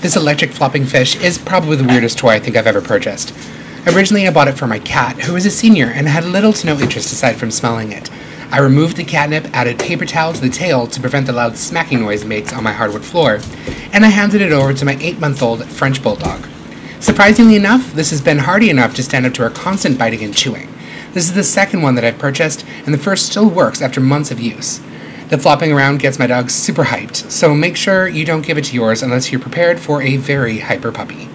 This electric flopping fish is probably the weirdest toy I think I've ever purchased. Originally, I bought it for my cat, who was a senior and had little to no interest aside from smelling it. I removed the catnip, added paper towel to the tail to prevent the loud smacking noise it makes on my hardwood floor, and I handed it over to my eight month old French bulldog. Surprisingly enough, this has been hardy enough to stand up to our constant biting and chewing. This is the second one that I've purchased, and the first still works after months of use. The flopping around gets my dog super hyped, so make sure you don't give it to yours unless you're prepared for a very hyper puppy.